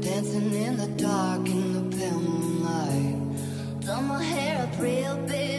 dancing in the dark in the pale moonlight. Done my hair up real big.